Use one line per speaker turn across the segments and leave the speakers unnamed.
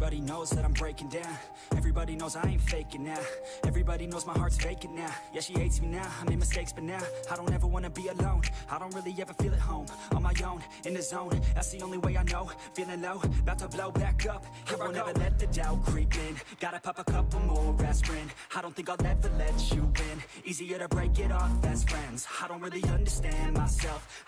Everybody knows that I'm breaking down. Everybody knows I ain't faking now. Everybody knows my heart's vacant now. Yeah, she hates me now, I made mistakes but now I don't ever wanna be alone. I don't really ever feel at home On my own, in the zone. That's the only way I know. Feeling low, about to blow back up. Here I won't ever let the doubt creep in. Gotta pop a couple more aspirin. I don't think I'll ever let you in Easier to break it off best friends. I don't really understand myself. I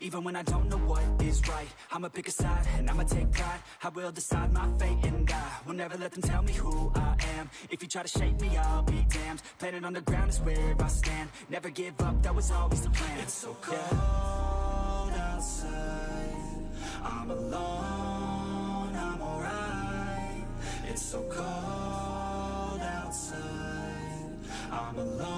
Even when I don't know what is right, I'ma pick a side and I'ma take pride. I will decide my fate and I will never let them tell me who I am. If you try to shake me, I'll be damned. Planet on the ground is where I stand. Never give up, that was always the plan. It's so cold outside. I'm alone, I'm alright. It's so cold outside. I'm alone,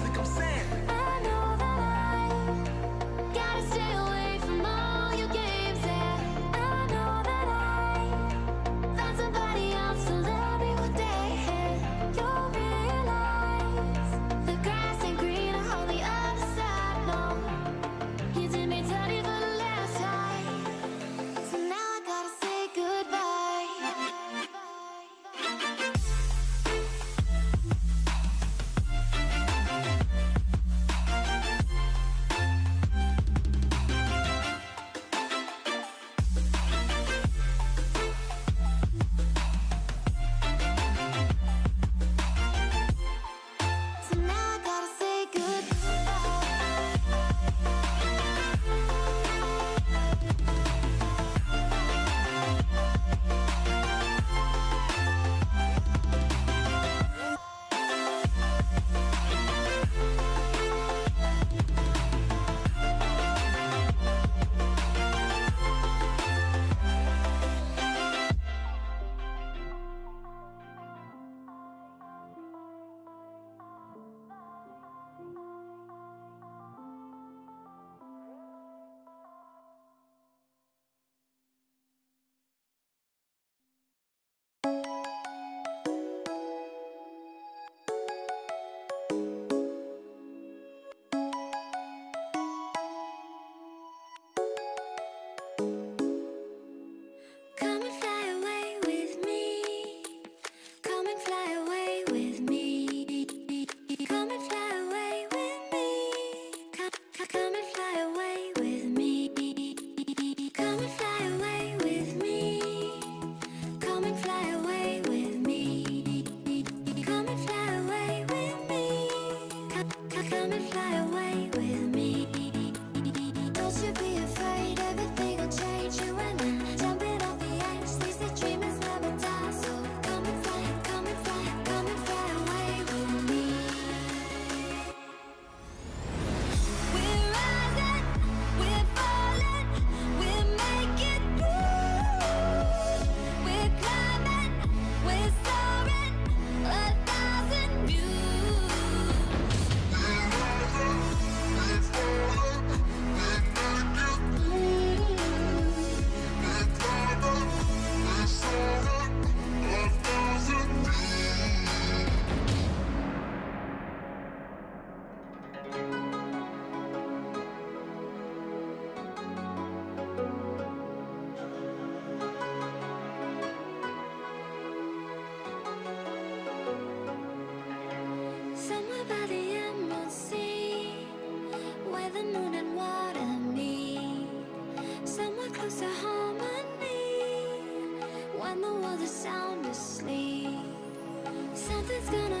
It's gonna